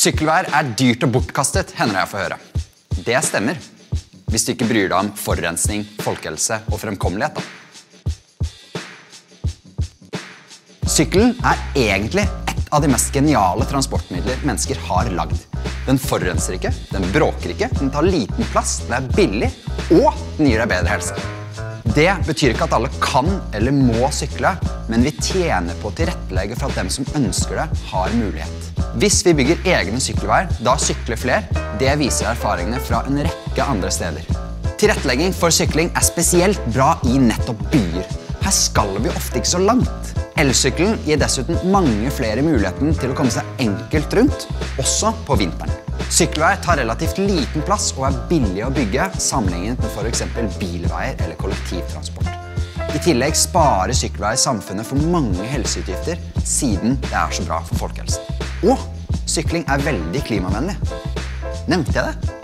Sykkelvær er dyrt og bortkastet, hender jeg får høre. Det stemmer. Hvis du ikke bryr deg om forurensning, folkehelse og fremkommelighet. da. Sykkelen er egentlig et av de mest geniale transportmidler mennesker har lagd. Den forurenser ikke, den bråker ikke, den tar liten plass, den er billig, og den gir deg bedre helse. Det betyr ikke at alle kan eller må sykle, men vi tjener på å tilrettelegge for at dem som ønsker det, har mulighet. Hvis vi bygger egne sykkelveier, da sykler flere. Det viser erfaringene fra en rekke andre steder. Tilrettelegging for sykling er spesielt bra i nettopp byer. Her skal vi ofte ikke så langt. Elsykkelen gir dessuten mange flere muligheten til å komme seg enkelt rundt, også på vinteren. Sykkelveier tar relativt liten plass og er billige å bygge sammenlignet med f.eks. bilveier eller kollektivtransport. I tillegg sparer sykkelveier samfunnet for mange helseutgifter siden det er så bra for folkehelsen. Og sykling er veldig klimavennlig. Nevnte jeg det?